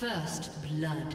First blood.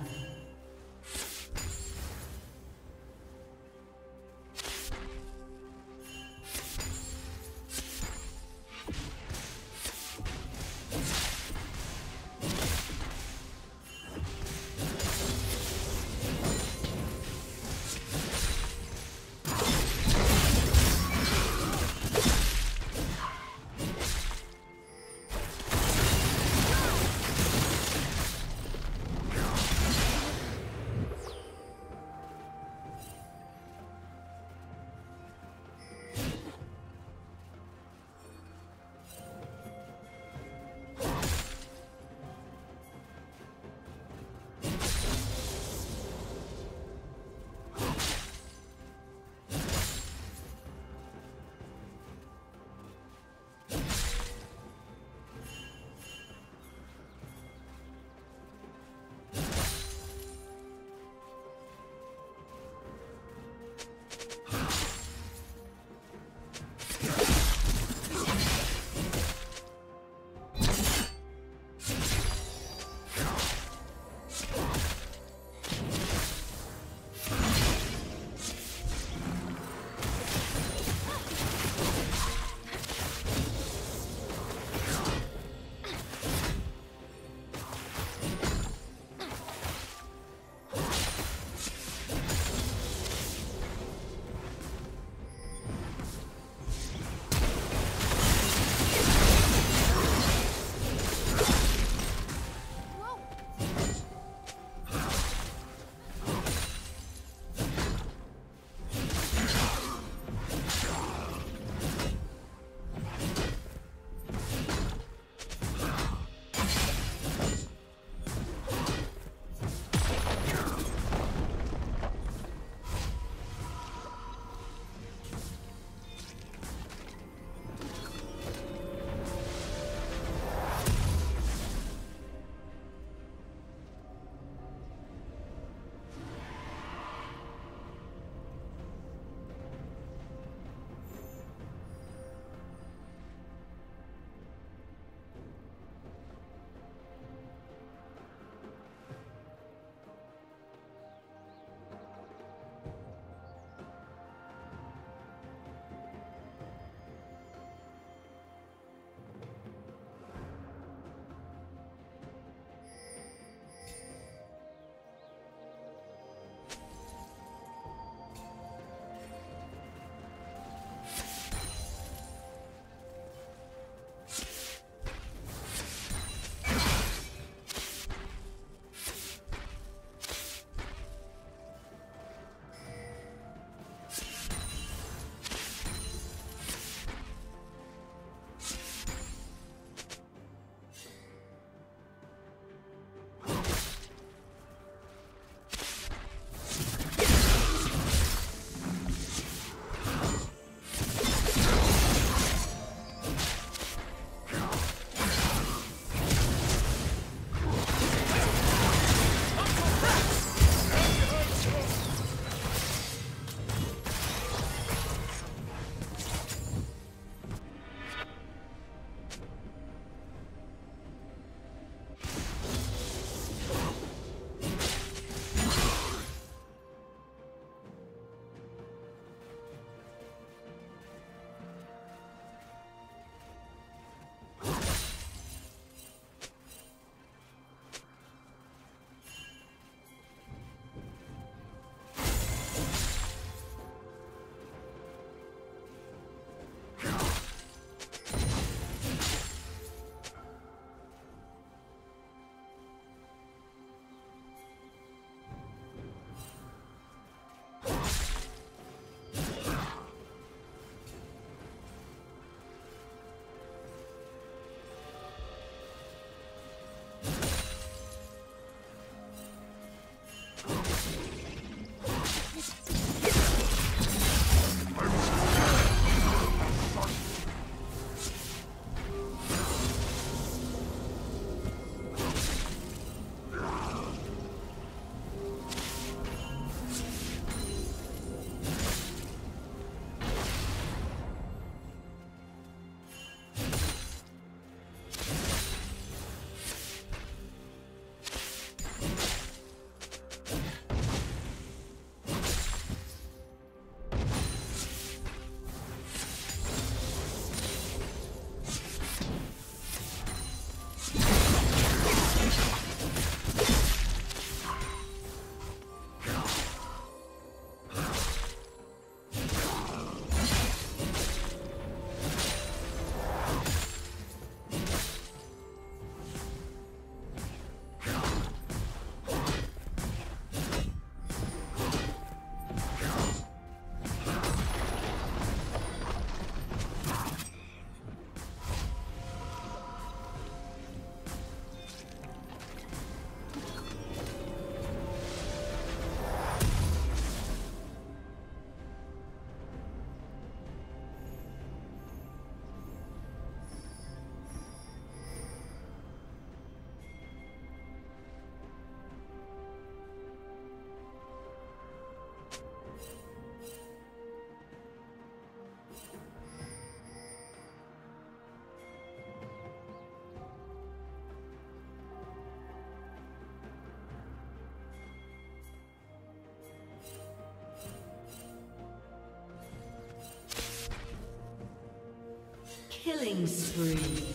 Killing spree.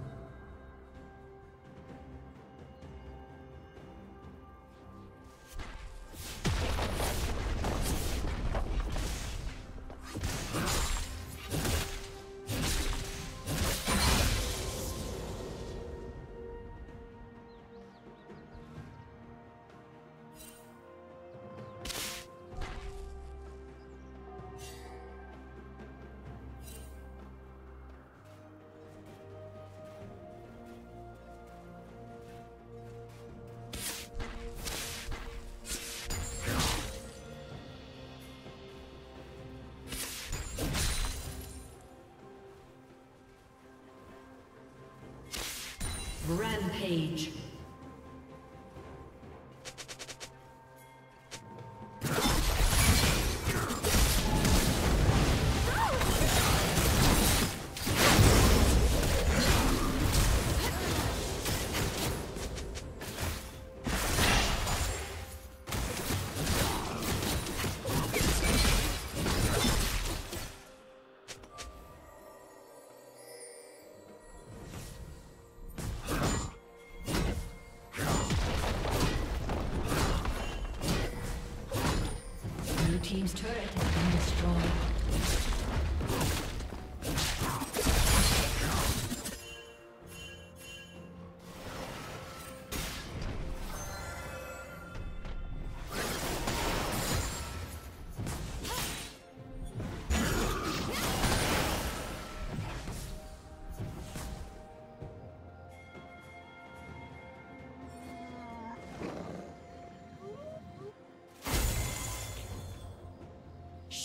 Rampage.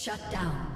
Shut down.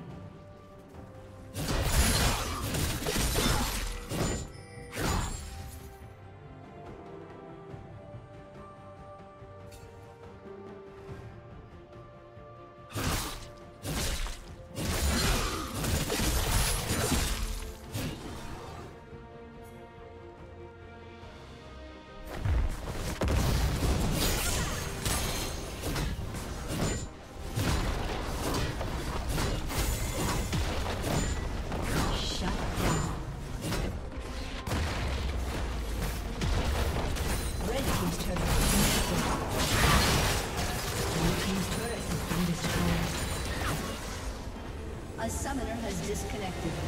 Has disconnected.